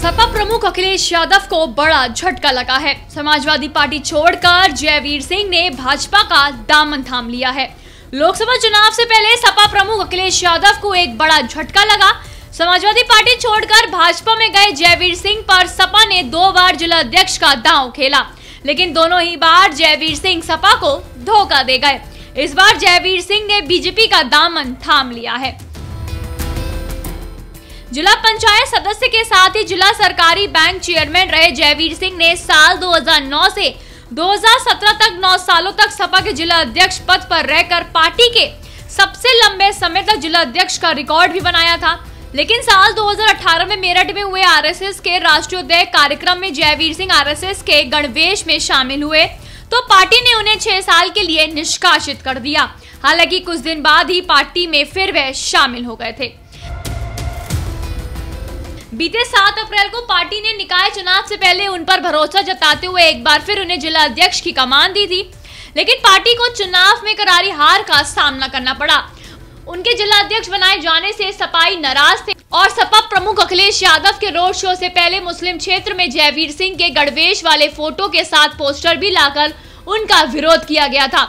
सपा प्रमुख अखिलेश यादव को बड़ा झटका लगा है। समाजवादी पार्टी छोड़कर जयवीर सिंह ने भाजपा का दामन थाम लिया है। लोकसभा चुनाव से पहले सपा प्रमुख अखिलेश यादव को एक बड़ा झटका लगा। समाजवादी पार्टी छोड़कर भाजपा में गए जयवीर सिंह पर सपा ने दो बार जिला अध्यक्ष का दांव खेला। लेकिन दोनों ही बार जयवीर सिंह सपा को धोखा दे गए। इस बार जयवीर सिंह ने बीजेपी का दामन थाम लिया है। जिला पंचायत सदस्य के साथ ही जिला सरकारी बैंक चेयरमैन रहे जयवीर सिंह ने साल 2009 से 2017 तक 9 सालों तक सपा के जिला अध्यक्ष पद पर रहकर पार्टी के सबसे लंबे समय तक जिला अध्यक्ष का रिकॉर्ड भी बनाया था। लेकिन साल 2018 में मेरठ में हुए आरएसएस के राष्ट्रीय कार्यक्रम में जयवीर सिंह आरएसएस के गणवेश में शामिल हुए तो पार्टी ने उन्हें छह साल के लिए निष्कासित कर दिया। हालाँकि कुछ दिन बाद ही पार्टी में फिर वह शामिल हो गए थे। बीते सात अप्रैल को पार्टी ने निकाय चुनाव से पहले उन पर भरोसा जताते हुए एक बार फिर उन्हें जिला अध्यक्ष की कमान दी थी। लेकिन पार्टी को चुनाव में करारी हार का सामना करना पड़ा। उनके जिला अध्यक्ष बनाए जाने से सपाई नाराज़ थे और सपा प्रमुख अखिलेश यादव के रोड शो से पहले मुस्लिम क्षेत्र में जयवीर सिंह के गणवेश वाले फ़ोटो के साथ पोस्टर भी लाकर उनका विरोध किया गया था।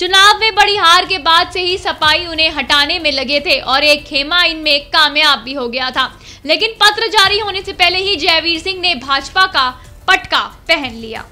चुनाव में बड़ी हार के बाद से ही सपाई उन्हें हटाने में लगे थे और एक खेमा इनमें कामयाब भी हो गया था। लेकिन पत्र जारी होने से पहले ही जयवीर सिंह ने भाजपा का पटका पहन लिया।